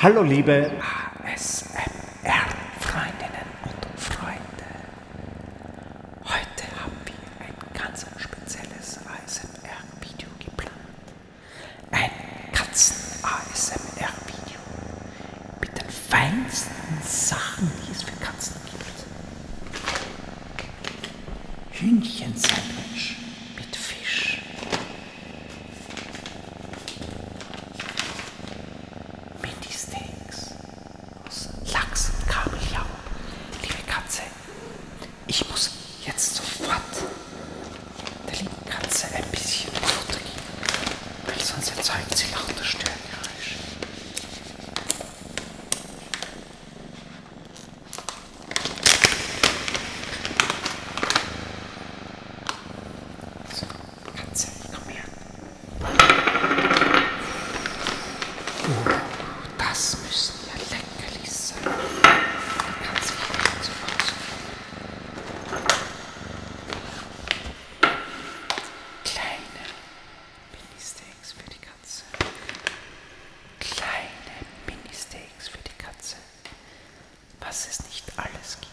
Hallo liebe Ты что? dass es nicht alles gibt.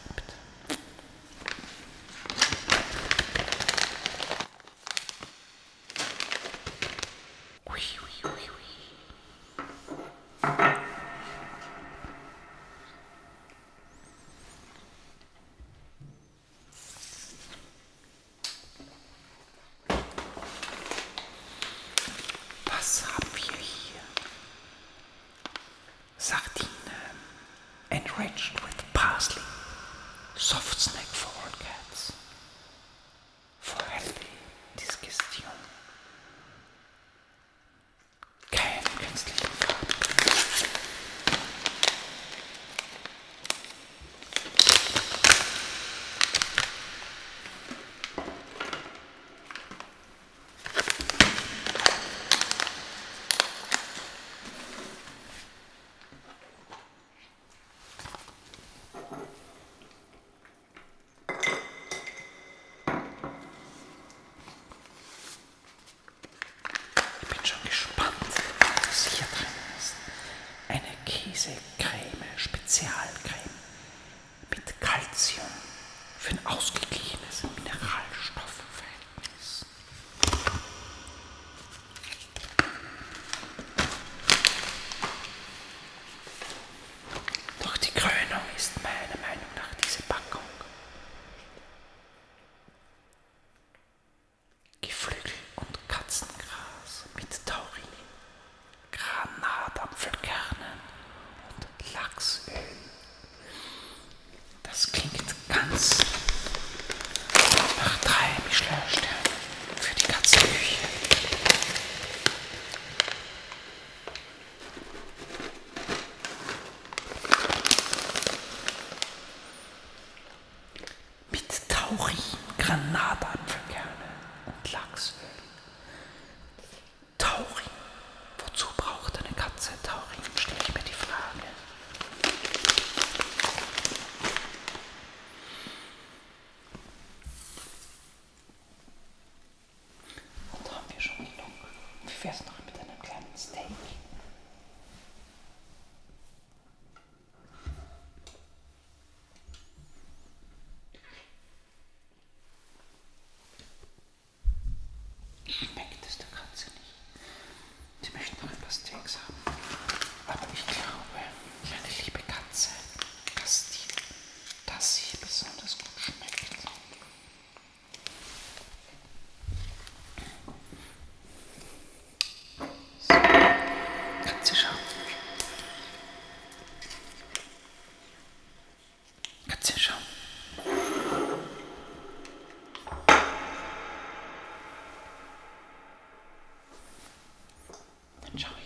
giant.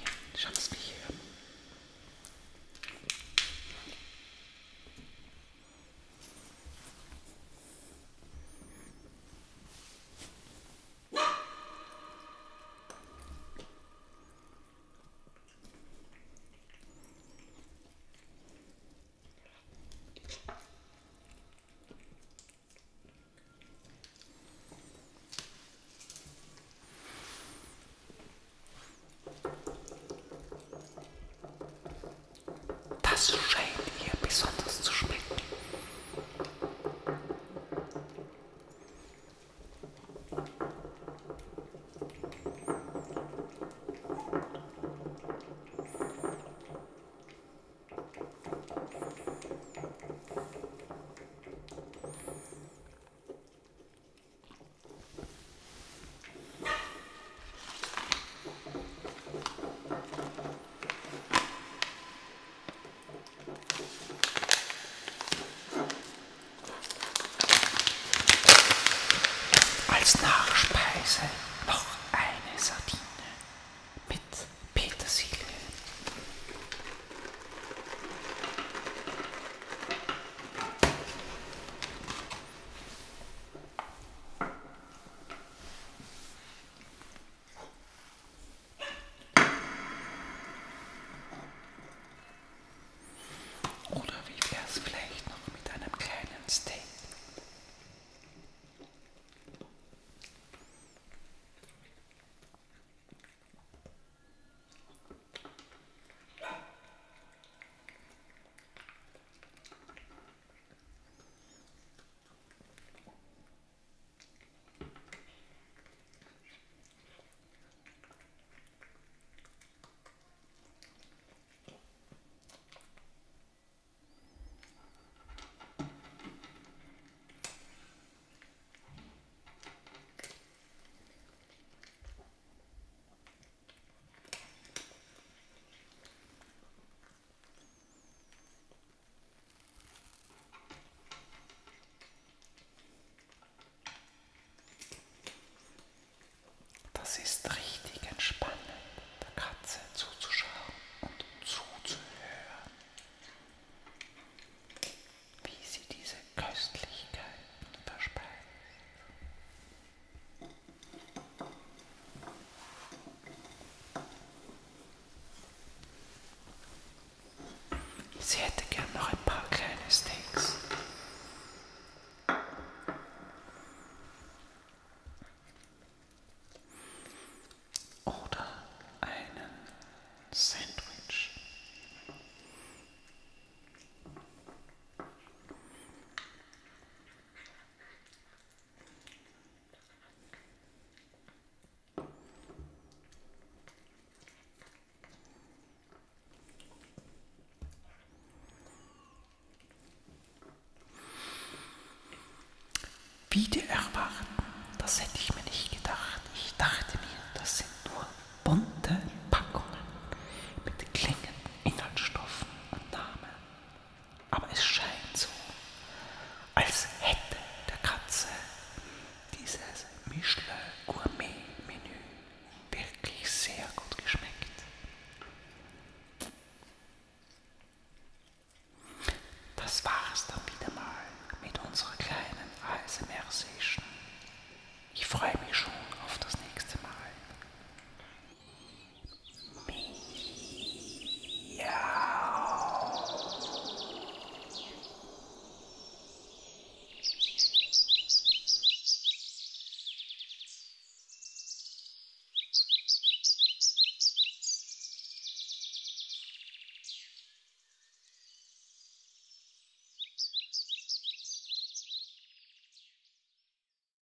als Nachspeise. Sie hätte gern noch ein paar kleine Steaks. Oder einen Sandwich.